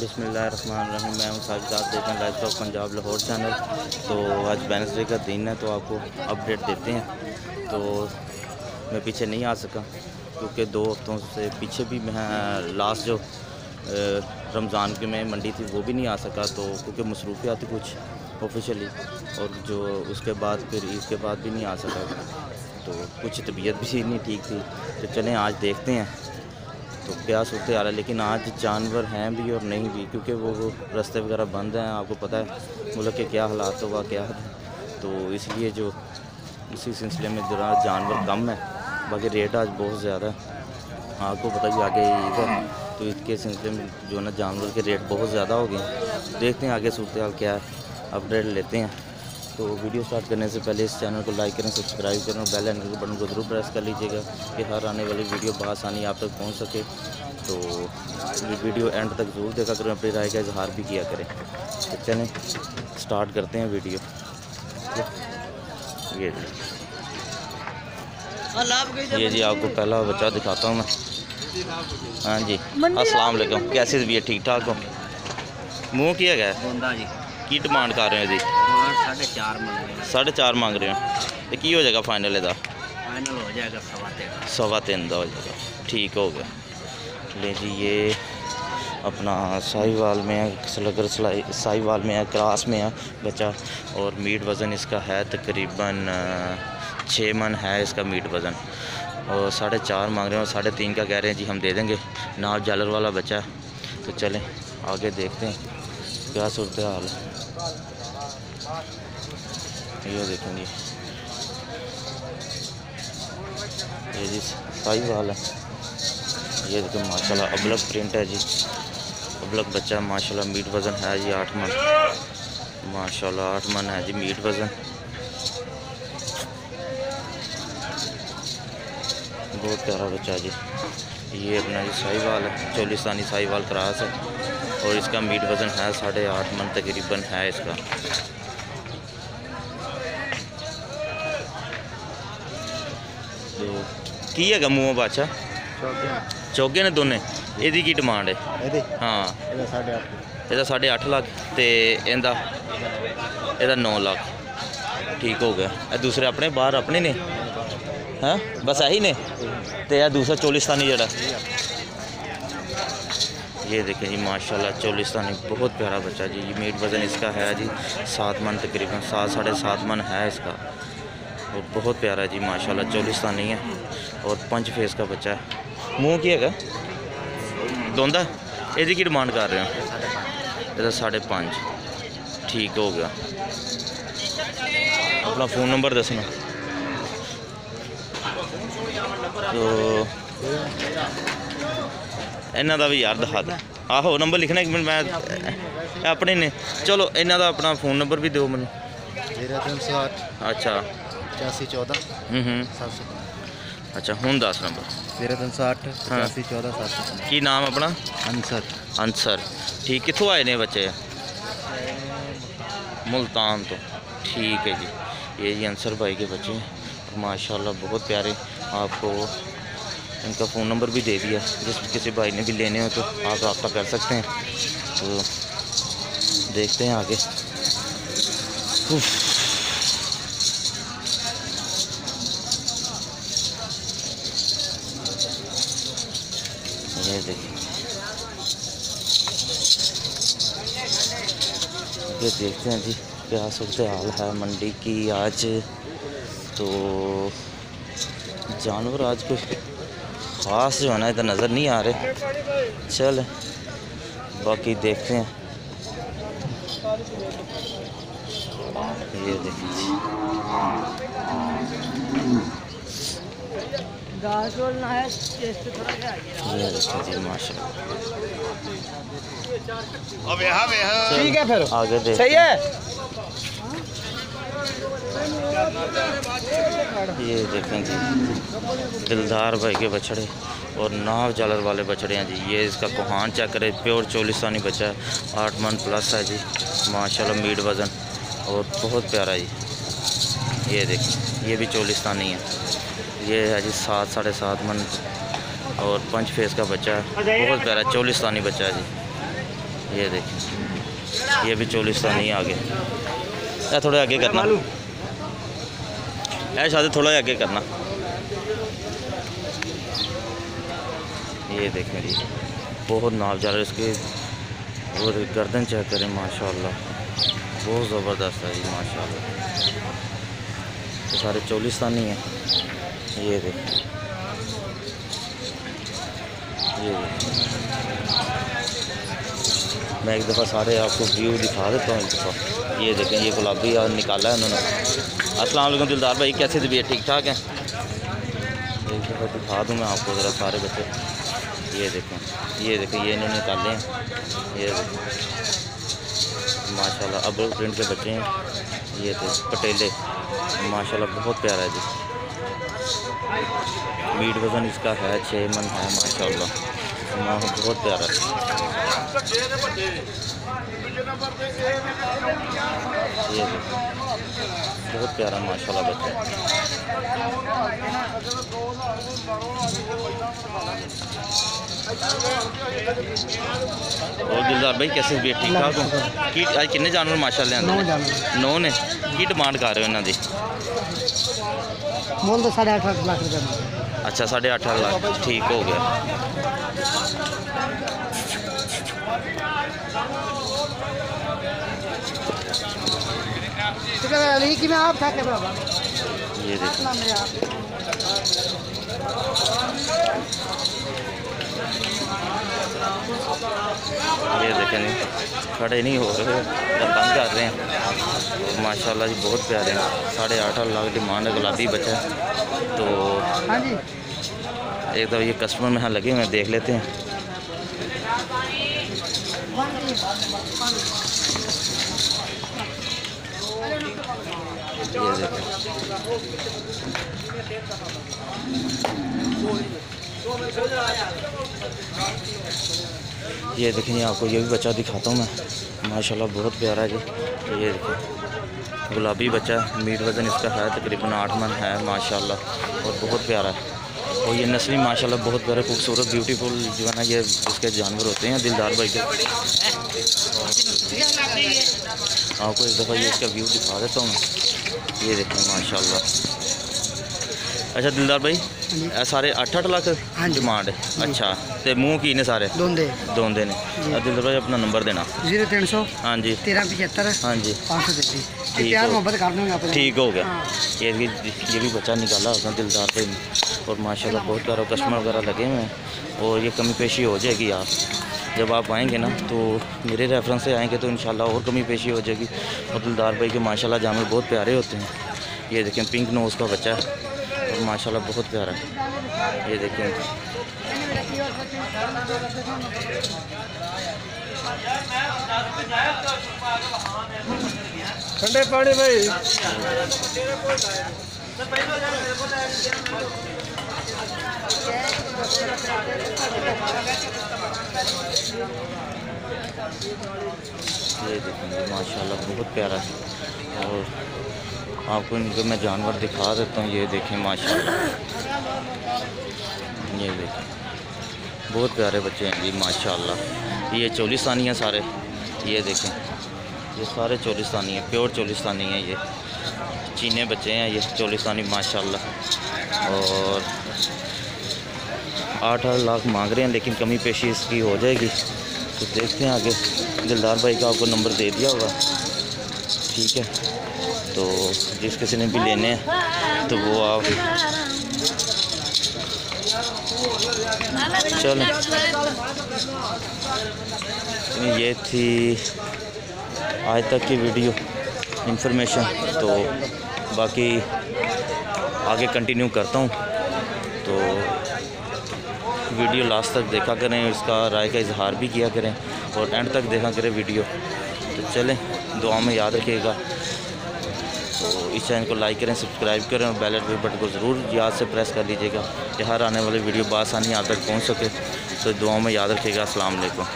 बिसमीम मैं हूँ साजिद, आप देखें live stock Punjab Lahore channel तो आज वेनसडे का दिन है तो आपको अपडेट देते हैं। तो मैं पीछे नहीं आ सका, क्योंकि दो हफ्तों से पीछे भी मैं लास्ट जो रमज़ान के में मंडी थी, वो भी नहीं आ सका। तो क्योंकि मसरूफियात कुछ ऑफिशियली और जो उसके बाद फिर इसके बाद भी नहीं आ सका। तो कुछ तबीयत भी नहीं ठीक थी। तो चलें, आज देखते हैं। तो क्या सूरत हाल है, लेकिन आज जानवर हैं भी और नहीं भी, क्योंकि वो रास्ते वगैरह बंद हैं, आपको पता है मुल्क के क्या हालात होगा क्या है। तो इसलिए जो इसी सिलसिले में जरा जानवर कम है, बाकी रेट आज बहुत ज़्यादा है। आपको पता भी आगे है तो ईद के सिलसिले में जो है ना, जानवर के रेट बहुत ज़्यादा हो गए देखते हैं आगे सूरत क्या है, अपडेट लेते हैं। तो वीडियो स्टार्ट करने से पहले इस चैनल को लाइक करें सब्सक्राइब करें और बेल आइकन बटन को ज़रूर प्रेस कर लीजिएगा कि हर आने वाली वीडियो बसानी आप तक पहुँच सके। तो वीडियो एंड तक ज़रूर देखा करें अपनी राय का इजहार भी किया करें। तो चलें स्टार्ट करते हैं वीडियो। ये जी। ये जी आपको पहला बच्चा दिखाता हूँ मैं। हाँ जी अस्सलाम वालेकुम। कैसे भी ठीक ठाक हो? मुँह किया गया? है ਕੀ ਡਿਮਾਂਡ ਕਰ ਰਹੇ ਹੋ ਜੀ ਹਾਂ 4.5 ਮੰਗਦੇ ਸਾਢੇ ਚਾਰ ਮੰਗ ਰਹੇ ਹੋ ਤੇ ਕੀ ਹੋ ਜਾਏਗਾ ਫਾਈਨਲ ਇਹਦਾ ਫਾਈਨਲ ਹੋ ਜਾਏਗਾ ਸਵਾ ਤੇ सवा तीन का हो जाएगा ठीक हो गया ले जी ये अपना साहिवाल में है सलगर सलाई साहिवाल में है क्रास में है बच्चा और मीट वज़न इसका है तकरीबन अ, छः मन है इसका मीट वज़न और साढ़े चार मांग रहे हैं और साढ़े तीन का कह रहे हैं जी हम दे देंगे नाल जालर वाला बच्चा है तो चलें आगे देखते हैं क्या सूरत हाल है? ये देखेंगे ये जी साई वाल है। ये देखो, माशाल्लाह, अबलग प्रिंट है जी। अबलग बच्चा, माशाल्लाह मीट वज़न है जी आठ मन। माशाल्लाह, आठ मन है जी मीट वज़न। बहुत प्यारा बच्चा जी। ये अपना जी साई वाल है। चोलिस्तानी साई वाल क्रास है और इसका मीट वज़न है साढ़े आठ मन तकरीबन है इसका तो ਕੀ ਹੈਗਾ ਮੂੰਹ ਬਾਦਸ਼ਾਹ ਚੌਗੇ ਨੇ ਦੋਨੇ ਇਹਦੀ ਕੀ ਡਿਮਾਂਡ ਹੈ ਇਹਦੇ ਹਾਂ ਇਹਦਾ 8.5 ਇਹਦਾ 8.5 ਲੱਖ ਤੇ ਇਹਦਾ ਇਹਦਾ 9 ਲੱਖ ਠੀਕ ਹੋ ਗਿਆ ਇਹ ਦੂਸਰੇ ਆਪਣੇ ਬਾਹਰ ਆਪਣੇ ਨੇ ਹਾਂ ਬਸ ਇਹੀ ਨੇ ਤੇ ਇਹ ਦੂਸਰਾ ਚੋਲਿਸਤਾਨੀ ਜਿਹੜਾ ये देखें जी, माशाल्लाह, चोलिस्तानी बहुत प्यारा बच्चा जी। ये मीट वज़न इसका है जी, सात मन तकरीबन, सात, साढ़े सात मन है इसका। और बहुत प्यारा जी, माशाल्लाह, चोलिस्तानी है। और पंच फेस का बच्चा है। मुँह की है दोंदा? ये की डिमांड कर रहे हो? साढ़े पाँच। ठीक हो गया। अपना फ़ोन नंबर दसना। तो ਇਹਨਾਂ ਦਾ ਵੀ ਯਾਰ ਦਿਖਾ ਦੇ ਆਹੋ ਨੰਬਰ ਲਿਖਣਾ ਇੱਕ ਮਿੰਟ ਮੈਂ ਇਹ ਆਪਣੇ ਨੇ ਚਲੋ ਇਹਨਾਂ ਦਾ ਆਪਣਾ ਫੋਨ ਨੰਬਰ ਵੀ ਦਿਓ ਮੈਨੂੰ 0308 ਅੱਛਾ 8514 ਹੂੰ ਹੂੰ 700 ਅੱਛਾ ਹੁਣ ਦੱਸ ਨੰਬਰ 0308 ਹਾਂ। 8514 700 ਕੀ ਨਾਮ ਆਪਣਾ ਅਨਸਰ ਅੰਸਰ ਠੀਕ ਕਿੱਥੋਂ ਆਏ ਨੇ ਬੱਚੇ मुल्तान तो ठीक है जी ये जी अंसर भाई के बच्चे हैं माशाल्लाह बहुत प्यारे आपको इनका फ़ोन नंबर भी दे दिया। जिस किसी भाई ने भी लेने हो तो आप रब्ता कर सकते हैं। तो देखते हैं आगे। देखिए। ये देखते हैं जी, क्या सूरत हाल है मंडी की आज। तो जानवर आज कोई ख़ास जो है ना इधर नज़र नहीं आ रहे। चल बाकी देखते हैं। ये देखिए। माशा ठीक है फिर। आगे देख सही है? ये देखें जी, दिलदार भाई के बछड़े और नाव जालर वाले बछड़े हैं जी। ये इसका कुहान चेक करे, प्योर चोलिस्तानी बच्चा है, आठ मन प्लस है जी, माशाल्लाह मीट वज़न और बहुत प्यारा जी। ये देखें, ये भी चोलिस्तानी है। ये है जी सात, साढ़े सात मन और पंच फेस का बच्चा है, बहुत प्यारा चोलिस्तानी बच्चा है जी। ये देखें, ये भी चोलिस्तानी आगे। या थोड़े आगे करना। है शादी थोड़ा आगे करना। ये देखें जी बहुत नाप जा रहा है इसके। और गर्दन चेक करें, माशाल्लाह। बहुत ज़बरदस्त है जी, माशाल्लाह। ये सारे चोलिस्तानी हैं। ये देखें। ये देखें। मैं एक दफ़ा सारे आपको व्यू दिखा देता हूँ एक दफ़ा। ये देखें, ये गुलाबी और निकाला है उन्होंने। वालेकुम दिलदार भाई, कैसे तबीयत, ठीक ठाक है? एक दफ़ा दिखा दूँ मैं आपको ज़रा सारे बच्चे। ये देखें ये देखें, ये इन्होंने निकाले हैं। ये देखें, माशाल्लाह, अब प्रिंट के बच्चे हैं। ये थे पटेले, माशाल्लाह, बहुत प्यारा है जी। मीट वज़न इसका है छः मन है, माशाल्लाह। बहुत प्यारा है। ये देखो बहुत प्यारा माशाल्लाह बच्चा और दिलदार भाई कैसे भी ठीक ठाक हो की ਅੱਜ ਕਿੰਨੇ ਜਾਨਵਰ ਮਾਸ਼ਾਅੱਲਾ नौ ਲਿਆਂਦੇ जानवर ਨੌ ਨੇ ਕੀ ਡਿਮਾਂਡ ਕਰ ਰਹੇ ਹੋ ਇਹਨਾਂ ਦੀ मोल तो साढ़े आठ आठ लाख रुपये में ਅੱਛਾ 8.5 ਲੱਖ ਠੀਕ ਹੋ ਗਿਆ ठीक है अली आप था बाबा ये देखो। आप। ये देखें खड़े नहीं हो रहे तंग कर रहे हैं। माशाल्लाह जी बहुत प्यारे हैं। साढ़े आठ आठ लाख डिमांड है गुलाबी बच्चा तो हाँ जी। एक दफ़ा ये कस्टमर में यहाँ लगे हुए हैं देख लेते हैं। ये देखें आपको ये भी बच्चा दिखाता हूँ मैं। माशाल्लाह, बहुत प्यारा है जी ये देखें, गुलाबी बच्चा, मीट वज़न इसका है तकरीबन आठ मन है, माशाल्लाह, और बहुत प्यारा है। और ये नस्ली माशाल्लाह बहुत बड़े खूबसूरत ब्यूटीफुल जो है ना ये इसके जानवर होते हैं दिलदार भाई के। आपको एक दफ़ा ये इसका व्यू दिखा देता हूँ। ये देखें माशाल्लाह। अच्छा दिलदार भाई हाँ सारे अठ अठ लाख हाँ डिमांड हाँ अच्छा तो मूँह की ने सारे? दोंदे। ने। दिलदार भाई अपना नंबर देना। ज़ीरो तीन सौ हाँ जी। तेरह पचहत्तर हाँ जी। पाँच सौ ठीक हो। ठीक हो गया। हाँ। ये भी ये भी बच्चा निकाला उसने दिलदार पे और माशाल्लाह बहुत प्यारा कस्टमर वगैरह लगे हुए हैं। और ये कमी पेशी हो जाएगी आप जब आप आएँगे ना तो मेरे रेफरेंस से आएँगे तो इंशाल्लाह और कमी पेशी हो जाएगी। और दिलदार भाई के माशाल्लाह जानवर बहुत प्यारे होते हैं। ये देखें पिंक नोज़ का बच्चा है। और माशाल्लाह बहुत प्यारा है। ये देखें। ठंडे पानी भाई। ये देखेंगे माशाल्लाह, बहुत प्यारा है। और आपको इनको मैं जानवर दिखा देता हूँ, ये देखें, माशाल्लाह। ये देखें, बहुत प्यारे बच्चे हैं जी, माशाल्लाह। ये चोलिस्तानी हैं सारे, ये देखें। ये सारे चोलिस्तानी हैं, प्योर चोलिस्तानी हैं ये। चीने बच्चे हैं, ये चोलिस्तानी, माशाल्लाह। और आठ आठ लाख मांग रहे हैं, लेकिन कमी पेशी इसकी हो जाएगी। तो देखते हैं आगे। दिलदार भाई का आपको नंबर दे दिया होगा। ठीक है। तो जिस किसी ने भी लेने हैं तो वो आप चलो। ये थी आज तक की वीडियो इन्फॉर्मेशन तो बाकी आगे कंटिन्यू करता हूँ। तो वीडियो लास्ट तक देखा करें इसका राय का इजहार भी किया करें और एंड तक देखा करें वीडियो। तो चलें, दुआ में याद रखिएगा। तो इस चैनल को लाइक करें सब्सक्राइब करें और बेल बटन को ज़रूर याद से प्रेस कर लीजिएगा कि हर आने वाली वीडियो बासानी आप तक पहुँच सके। तो दुआ में याद रखिएगा। अस्सलाम वालेकुम।